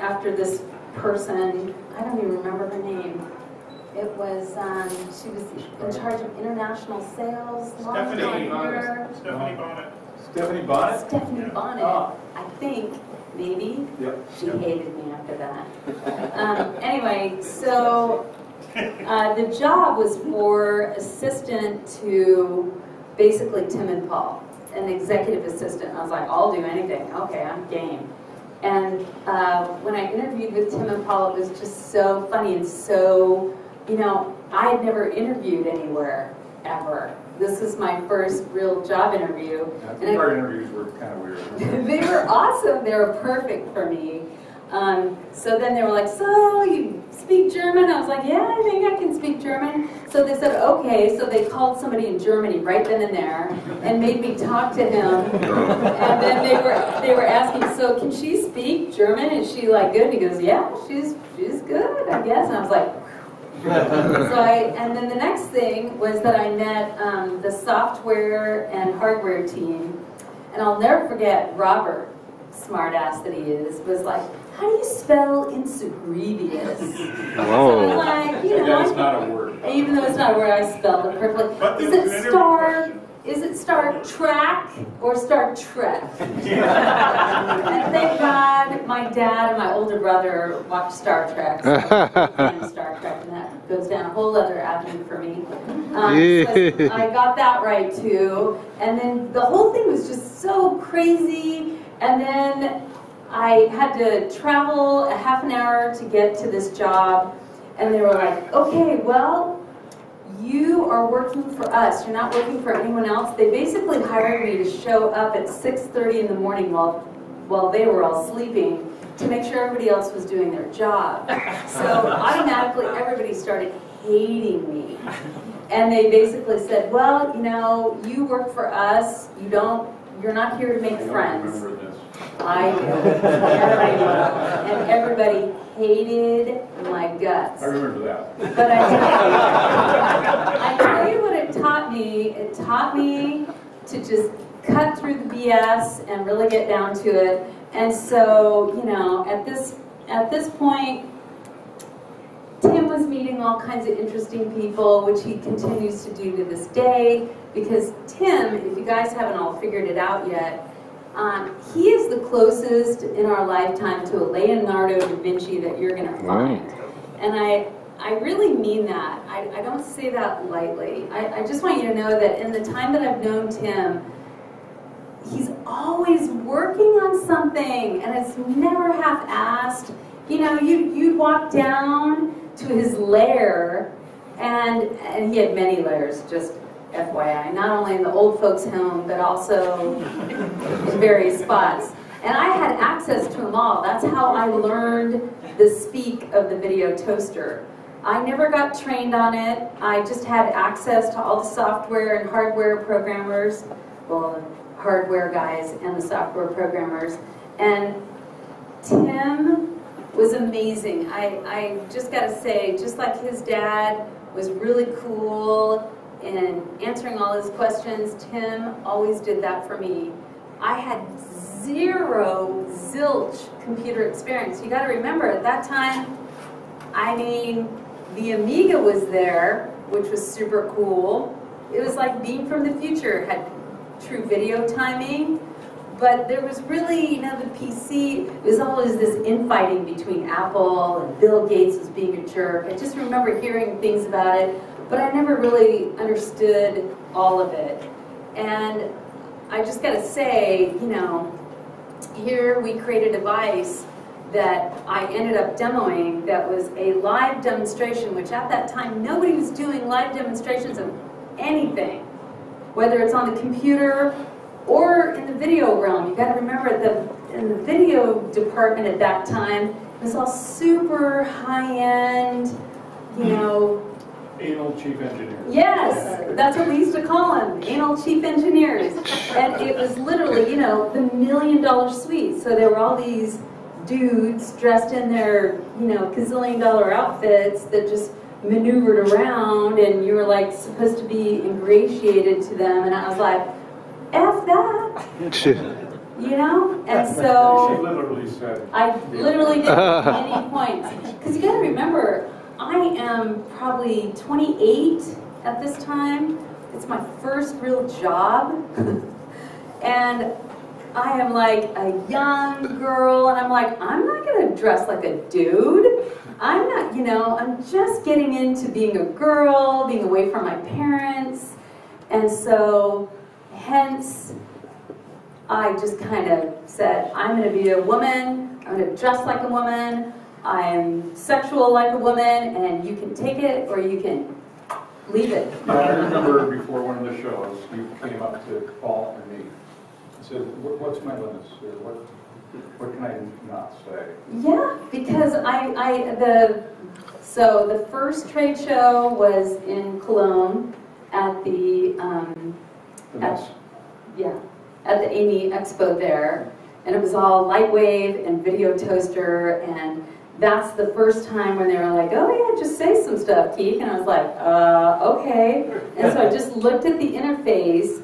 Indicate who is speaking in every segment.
Speaker 1: after this person, I don't even remember her name. It was, um, she was in charge of international sales. long
Speaker 2: Stephanie
Speaker 1: time
Speaker 2: Bonnet. Stephanie Bonnet.
Speaker 3: Stephanie Bonnet?
Speaker 1: Stephanie Bonnet,
Speaker 3: Ah.
Speaker 1: I think, maybe.
Speaker 3: Yep.
Speaker 1: She hated me after that. Um, anyway, so uh, the job was for assistant to basically Tim and Paul, an executive assistant. I was like, I'll do anything. Okay, I'm game. And uh, when I interviewed with Tim and Paul, it was just so funny and so, you know, I had never interviewed anywhere ever. This is my first real job interview.
Speaker 3: I
Speaker 1: And
Speaker 3: think
Speaker 1: I-
Speaker 3: our interviews were kind of weird.
Speaker 1: they were awesome. They were perfect for me. Um, so then they were like, "So you speak German?" I was like, "Yeah, I think I can speak German." So they said, "Okay." So they called somebody in Germany right then and there and made me talk to him. And then they were they were asking, "So can she speak German? Is she like good?" And he goes, "Yeah, she's she's good, I guess." And I was like. So I, and then the next thing was that I met um, the software and hardware team, and I'll never forget Robert, smartass that he is, was like, "How do you spell insegrevious?" So I'm
Speaker 4: Whoa.
Speaker 1: like, you know,
Speaker 3: That's not a word.
Speaker 1: even though it's not a word, I spelled it perfectly.
Speaker 2: But
Speaker 1: Is it Star? Is it Star Trek or Star Trek? And thank God my dad and my older brother watch Star Trek. So and Star Trek, and that goes down a whole other avenue for me. Um, so I got that right too. And then the whole thing was just so crazy. And then I had to travel a half an hour to get to this job. And they were like, okay, well, you are working for us. You're not working for anyone else. They basically hired me to show up at 6:30 in the morning while while they were all sleeping to make sure everybody else was doing their job. So automatically everybody started hating me. And they basically said, "Well, you know, you work for us. You don't you're not here to make friends."
Speaker 3: remember this.
Speaker 1: I will. And everybody hated my guts.
Speaker 3: I remember that.
Speaker 1: But I tell you, I tell you what it taught me. It taught me to just cut through the BS and really get down to it. And so, you know, at this at this point, Tim was meeting all kinds of interesting people, which he continues to do to this day. Because Tim, if you guys haven't all figured it out yet, um, he is the closest in our lifetime to a Leonardo da Vinci that you're going to find. And I, I really mean that. I, I don't say that lightly. I, I just want you to know that in the time that I've known Tim, he's always working on something and it's never half-assed. You know, you, you'd walk down to his lair and, and he had many lairs, just FYI, not only in the old folks home, but also in various spots. And I had access to them all. That's how I learned the speak of the video toaster. I never got trained on it. I just had access to all the software and hardware programmers, well, hardware guys and the software programmers. And Tim was amazing. I, I just got to say, just like his dad was really cool in answering all his questions, Tim always did that for me. I had zero, zilch computer experience. You got to remember, at that time, I mean, the Amiga was there, which was super cool. It was like being from the future, had true video timing. But there was really, you know, the PC, it was always this infighting between Apple and Bill Gates was being a jerk. I just remember hearing things about it, but I never really understood all of it. And I just gotta say, you know, here we create a device that I ended up demoing that was a live demonstration, which at that time nobody was doing live demonstrations of anything, whether it's on the computer or in the video realm. You got to remember that in the video department at that time, it was all super high end, you hmm. know,
Speaker 3: Anal chief engineers.
Speaker 1: Yes, that's what we used to call them, anal chief engineers. And it was literally, you know, the million dollar suite. So there were all these dudes dressed in their, you know, gazillion dollar outfits that just maneuvered around and you were like supposed to be ingratiated to them. And I was like, F that. you know? And so.
Speaker 3: She literally said.
Speaker 1: I literally did many points. Because you gotta remember, I am probably 28 at this time. It's my first real job. and I am like a young girl, and I'm like, I'm not gonna dress like a dude. I'm not, you know, I'm just getting into being a girl, being away from my parents. And so, hence, I just kind of said, I'm going to be a woman, I'm going to dress like a woman, I'm sexual like a woman, and you can take it or you can leave it.
Speaker 3: I remember before one of the shows, you came up to Paul and me and said, what's my limits? Or what, what can I not say?
Speaker 1: Yeah, because I, I, the, so the first trade show was in Cologne at the, um,
Speaker 3: Mess.
Speaker 1: yeah, at the AmiExpo there, and it was all Lightwave and Video Toaster, and that's the first time when they were like, "Oh yeah, just say some stuff, Keith," and I was like, "Uh, okay." And so I just looked at the interface,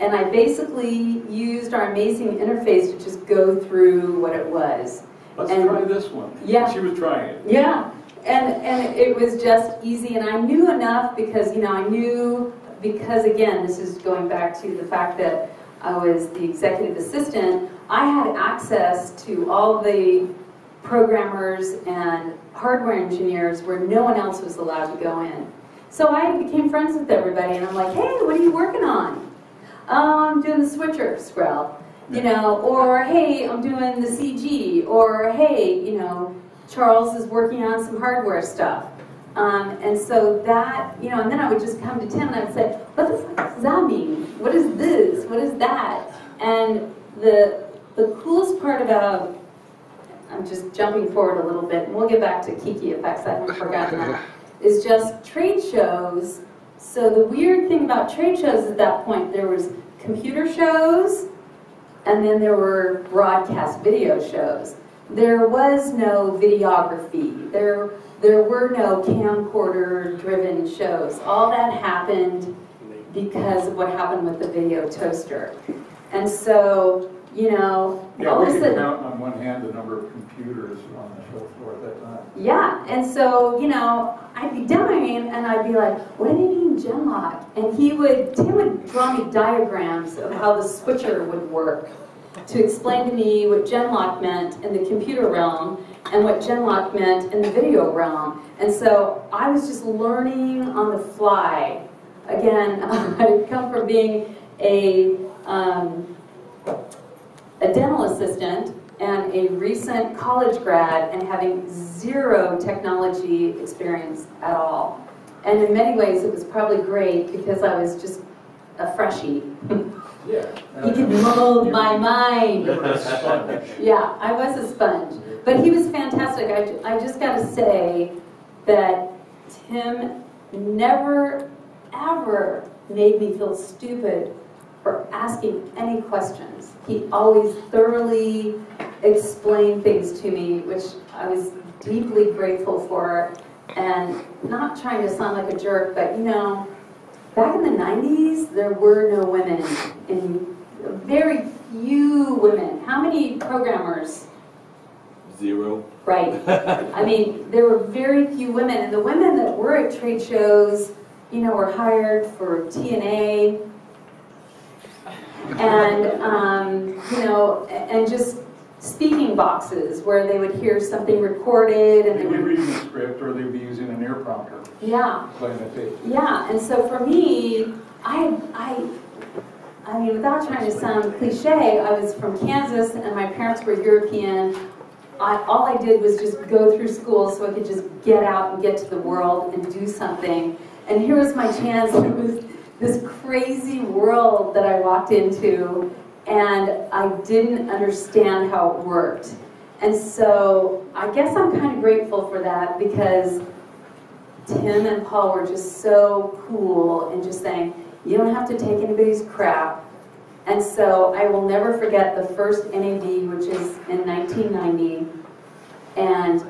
Speaker 1: and I basically used our amazing interface to just go through what it was.
Speaker 3: Let's
Speaker 1: And-
Speaker 3: try this one.
Speaker 1: Yeah.
Speaker 3: She was trying it.
Speaker 1: Yeah, and and it was just easy, and I knew enough because you know I knew because again this is going back to the fact that I was the executive assistant. I had access to all the programmers and hardware engineers where no one else was allowed to go in. So I became friends with everybody, and I'm like, hey, what are you working on? Oh, I'm doing the switcher, Screll. You know, or hey, I'm doing the CG, or hey, you know, Charles is working on some hardware stuff. Um, and so that, you know, and then I would just come to Tim and I'd say, what the fuck does that mean? What is this? What is that? And the, the coolest part about, I'm just jumping forward a little bit, and we'll get back to Kiki effects, I haven't forgotten that, is just trade shows. So the weird thing about trade shows at that point, there was computer shows, and then there were broadcast video shows. There was no videography. There, there were no camcorder-driven shows. All that happened because of what happened with the video toaster. And so, you know,
Speaker 3: Yeah,
Speaker 1: all
Speaker 3: we
Speaker 1: of a
Speaker 3: could
Speaker 1: sudden,
Speaker 3: count on one hand the number of computers on the show floor at that time.
Speaker 1: yeah, and so, you know, I'd be dying and I'd be like, what do you mean Genlock? And he would, Tim would draw me diagrams of how the switcher would work to explain to me what Genlock meant in the computer realm and what Genlock meant in the video realm. And so I was just learning on the fly. Again, I'd come from being a, um, a dental assistant and a recent college grad and having zero technology experience at all. And in many ways, it was probably great because I was just a freshie.
Speaker 3: Yeah.
Speaker 1: He could mold my mind.
Speaker 3: You were a sponge.
Speaker 1: Yeah, I was a sponge. But he was fantastic. I, I just got to say that Tim never, ever made me feel stupid for asking any questions. He always thoroughly explained things to me, which I was deeply grateful for. And not trying to sound like a jerk, but you know, back in the 90s, there were no women in very few women. How many programmers?
Speaker 2: Zero.
Speaker 1: Right. I mean, there were very few women, and the women that were at trade shows, you know, were hired for TNA, and um, you know, and just speaking boxes where they would hear something recorded, and they
Speaker 3: They'd be reading the script or they'd be using an ear prompter,
Speaker 1: yeah.
Speaker 3: playing the tape.
Speaker 1: Yeah, and so for me, I, I, I mean, without trying to sound cliche, I was from Kansas and my parents were European. I, all I did was just go through school so I could just get out and get to the world and do something. And here was my chance. It was this crazy world that I walked into, and I didn't understand how it worked. And so I guess I'm kind of grateful for that because Tim and Paul were just so cool and just saying, you don't have to take anybody's crap. And so I will never forget the first NAB, which is in 1990. And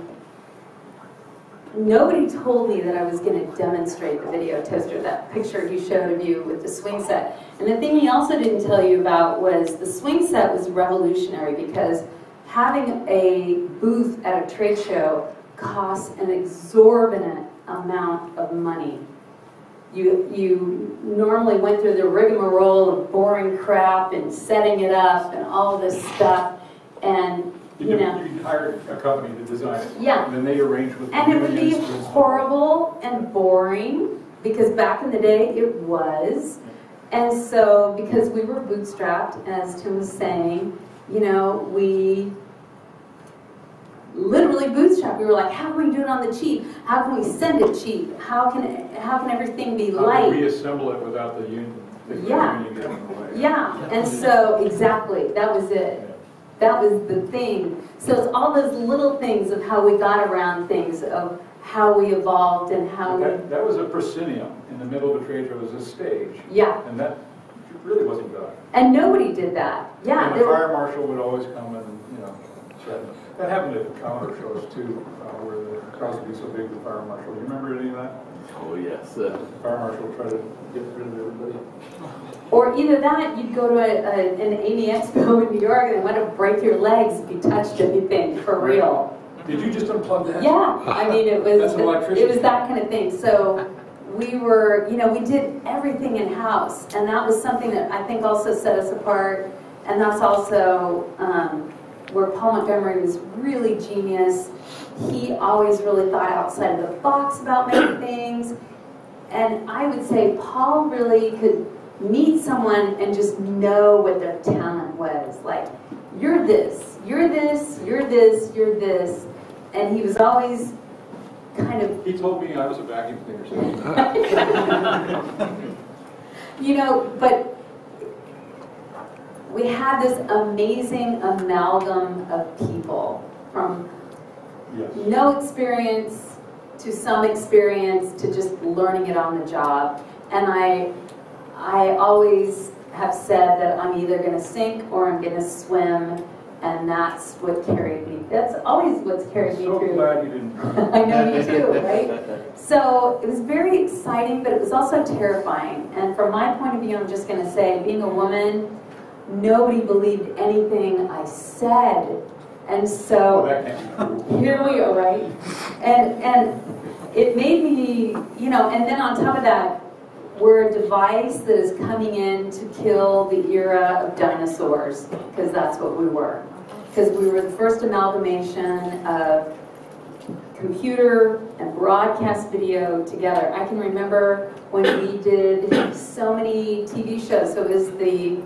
Speaker 1: nobody told me that I was going to demonstrate the video toaster, that picture he showed of you with the swing set. And the thing he also didn't tell you about was the swing set was revolutionary because having a booth at a trade show costs an exorbitant amount of money. You, you normally went through the rigmarole of boring crap and setting it up and all this stuff. And, you
Speaker 3: You
Speaker 1: know,
Speaker 3: you hired a company to design it.
Speaker 1: Yeah.
Speaker 3: And then they arranged with the
Speaker 1: and it would be
Speaker 3: unions to install.
Speaker 1: horrible and boring because back in the day it was. And so, because we were bootstrapped, as Tim was saying, you know, we literally bootstrapped. We were like, how can we do it on the cheap? How can we send it cheap? How can how can everything be light?
Speaker 3: reassemble it without the union,
Speaker 1: Yeah.
Speaker 3: union the.
Speaker 1: Yeah, and so, exactly, that was it. That was the thing. So it's all those little things of how we got around things, of how we evolved and how we,
Speaker 3: That, that was a proscenium in the middle of the trade show, it was a stage,
Speaker 1: yeah.
Speaker 3: and that really wasn't done.
Speaker 1: And nobody did that. Yeah,
Speaker 3: And the fire marshal would always come and, you know, threaten. That happened at the counter shows too, uh, where the crowds would be so big, the fire marshal, you remember any of that?
Speaker 2: Oh, yes. Uh,
Speaker 3: The fire marshal would try to get rid of everybody.
Speaker 1: or either that, you'd go to a, a, an AmiExpo in New York and want to break your legs if you touched anything, for real.
Speaker 3: Did you just unplug that?
Speaker 1: Yeah, I mean, it was,
Speaker 3: That's an electrician.
Speaker 1: it was that kind of thing. So we were, you know, we did everything in-house. And that was something that I think also set us apart. And that's also um, where Paul Montgomery was really genius. He always really thought outside of the box about many things. And I would say Paul really could meet someone and just know what their talent was. Like, you're this, you're this, you're this, you're this. And he was always kind of,
Speaker 3: He told me I was a vacuum cleaner, so.
Speaker 1: you know, but we had this amazing amalgam of people from
Speaker 3: Yes.
Speaker 1: no experience to some experience to just learning it on the job. And I, I always have said that I'm either going to sink or I'm going to swim, and that's what carried me. That's always what's carried me
Speaker 3: So
Speaker 1: through.
Speaker 3: glad you didn't.
Speaker 1: I know you too, right? So it was very exciting, but it was also terrifying. And from my point of view, I'm just going to say, being a woman, nobody believed anything I said. And so
Speaker 3: that can't be true.
Speaker 1: here we are, right? And and it made me, you know, and then on top of that, we're a device that is coming in to kill the era of dinosaurs, because that's what we were. Because we were the first amalgamation of computer and broadcast video together. I can remember when we did so many TV shows. So it was the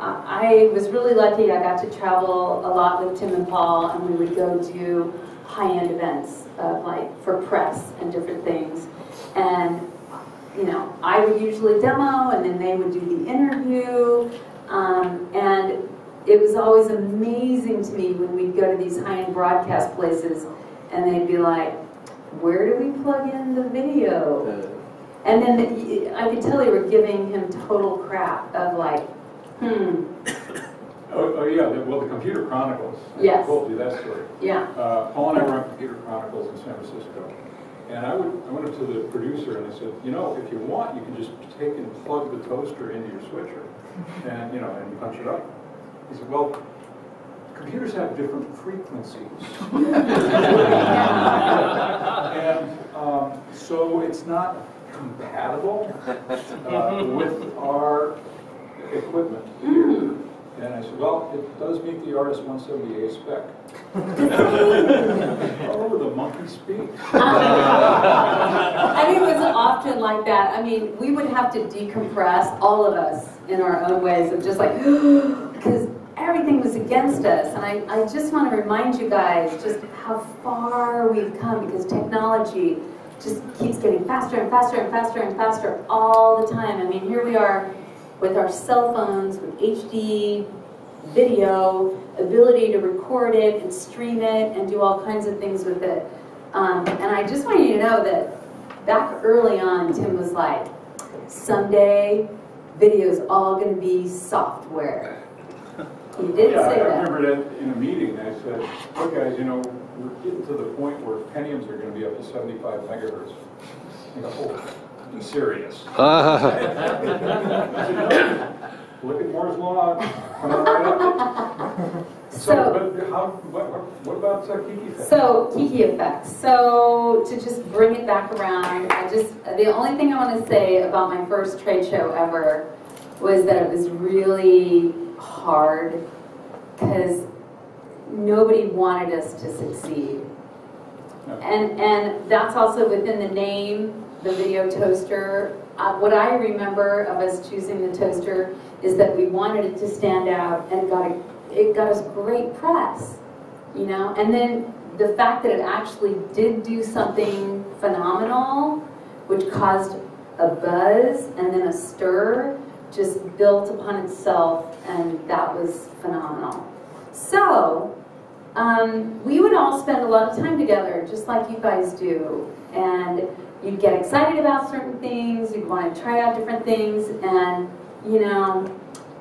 Speaker 1: uh, I was really lucky. I got to travel a lot with Tim and Paul, and we would go do high-end events, uh, like for press and different things. And you know, I would usually demo, and then they would do the interview. Um, and it was always amazing to me when we'd go to these high-end broadcast places, and they'd be like, "Where do we plug in the video?" And then the- I could tell they were giving him total crap of like, hmm,
Speaker 3: Oh, oh, yeah, the- well, the Computer Chronicles.
Speaker 1: Yes.
Speaker 3: Told you that story.
Speaker 1: yeah.
Speaker 3: Uh, Paul and I were on Computer Chronicles in San Francisco. And I went, I went up to the producer and I said, you know, if you want, you can just take and plug the toaster into your switcher and, you know, and punch it up. He said, well, computers have different frequencies. And um, so it's not compatible uh, with our equipment hmm. here. And I said, well, it does meet the RS 178 spec. Oh, the monkey speaks.
Speaker 1: I think it was often like that. I mean, we would have to decompress, all of us, in our own ways of just like, because everything was against us. And I, I just want to remind you guys just how far we've come because technology just keeps getting faster and faster and faster and faster all the time. I mean, here we are with our cell phones, with HD video, ability to record it and stream it and do all kinds of things with it. Um, and I just want you to know that back early on, Tim was like, someday video's all going to be software. He did
Speaker 3: Yeah,
Speaker 1: say
Speaker 3: I
Speaker 1: that.
Speaker 3: remember that in a meeting, I said, look guys, you know, we're getting to to the point where Pentiums are gonna be up to seventy-five megahertz. You go, oh, be serious. Look at Moore's Law. right up. So,
Speaker 1: So,
Speaker 3: but how, what, what- about uh, Kiki effects?
Speaker 1: so Kiki effect. So to just bring it back around, I just, the only thing I want to say about my first trade show ever was that it was really hard because nobody wanted us to succeed.
Speaker 3: No.
Speaker 1: And, and that's also within the name, the video toaster. Uh, what I remember of us choosing the toaster is that we wanted it to stand out and got a, it got us great press, you know? And then the fact that it actually did do something phenomenal, which caused a buzz and then a stir, just built upon itself, and that was phenomenal. So, um, we would all spend a lot of time together, just like you guys do. And you'd get excited about certain things, you'd want to try out different things, and, you know,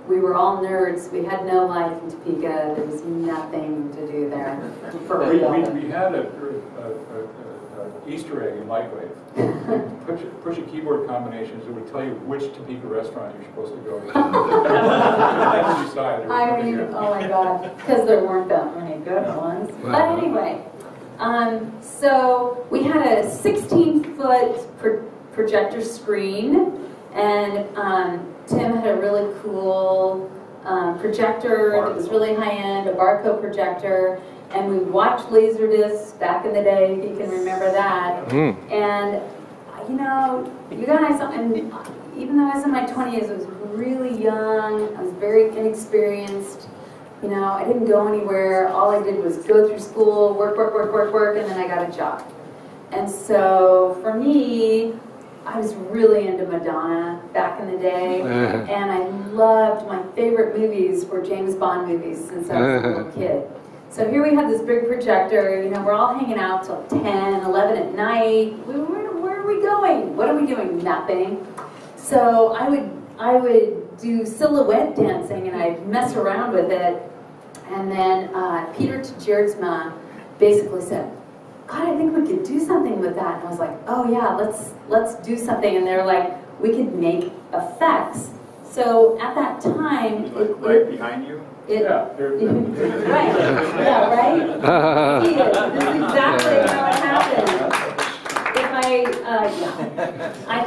Speaker 1: we were all nerds. We had no life in Topeka. There was nothing to do there. For
Speaker 3: We, we,
Speaker 1: real.
Speaker 3: we had a, a, a, a Easter egg in Lightwave. Push, push a keyboard combinations, it would tell you which Topeka restaurant you're supposed to go to.
Speaker 1: I mean, oh my God, because there weren't that many good ones. But anyway, um, so we had a 16-foot pro- projector screen, and um, Tim had a really cool um, projector that was really high-end, a Barco projector, and we watched Laserdiscs back in the day, if you can remember that.
Speaker 4: Mm.
Speaker 1: And, you know, you guys, and even though I was in my 20s, I was really young, I was very inexperienced. You know, I didn't go anywhere. All I did was go through school, work, work, work, work, work, and then I got a job. And so for me, I was really into Madonna back in the day. And I loved, my favorite movies were James Bond movies since I was a little kid. So here we have this big projector, you know, we're all hanging out till 10, 11 at night. We- Where, where are we going? What are we doing? Nothing. So I would, I would do silhouette dancing and I'd mess around with it. And then uh, Peter Tjerdsma basically said, God, I think we could do something with that. And I was like, oh yeah, let's, let's do something. And they're like, we could make effects. So at that time, it,
Speaker 2: Right
Speaker 1: it,
Speaker 2: behind you?
Speaker 1: it,
Speaker 3: Yeah, there-
Speaker 1: right, yeah, right? He. This is exactly how it happened. If I, uh, yeah, I